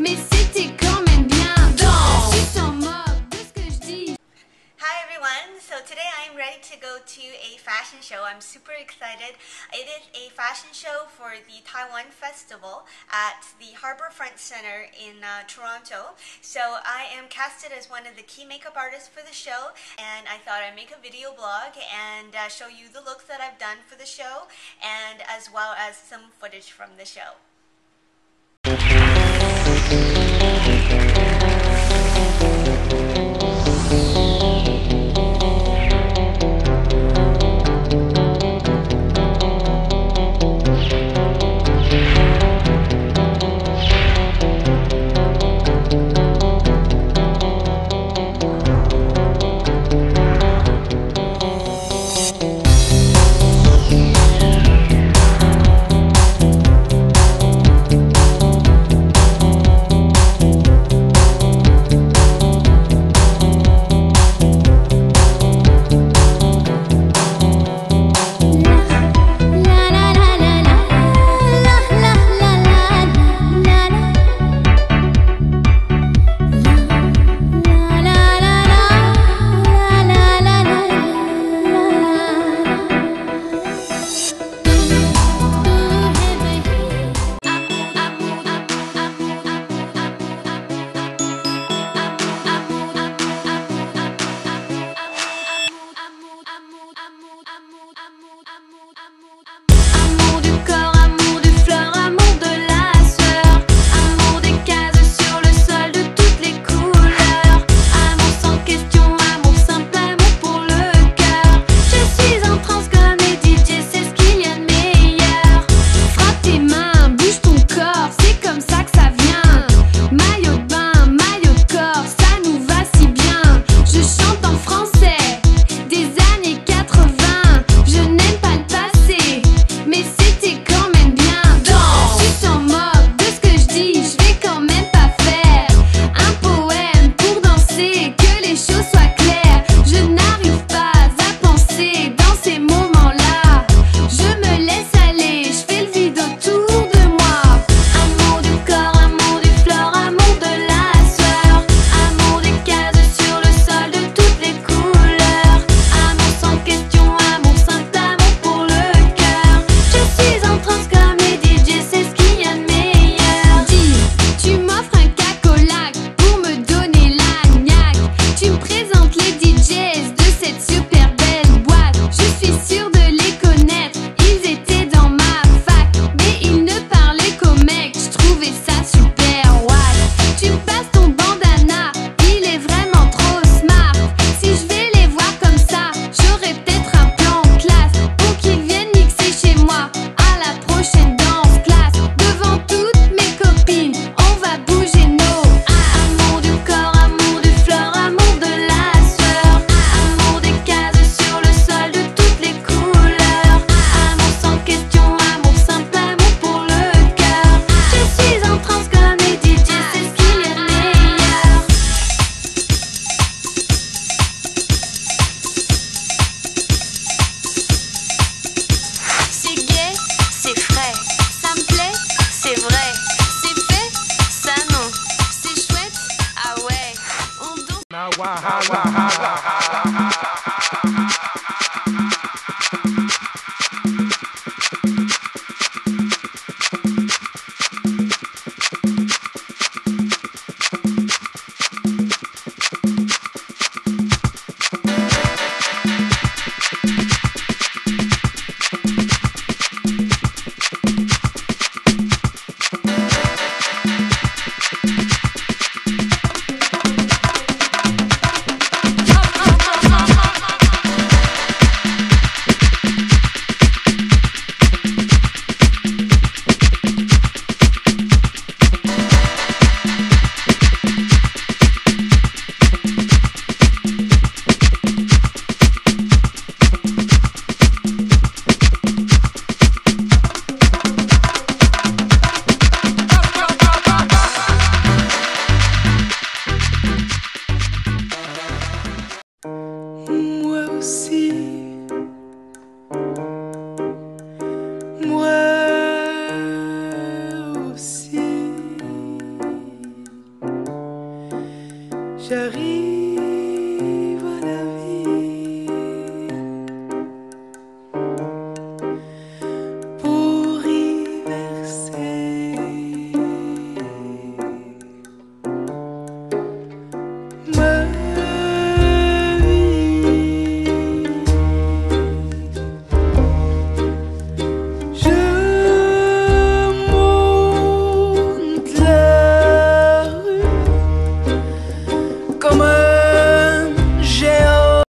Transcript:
mais c'était quand même bien de ce que je dis. Hi everyone, so today I'm ready to go to a fashion show. I'm super excited. It is a fashion show for the Taiwan Festival at the Harbourfront Center in uh, Toronto. So I am casted as one of the key makeup artists for the show and I thought I'd make a video blog and uh, show you the looks that I've done for the show and as well as some footage from the show.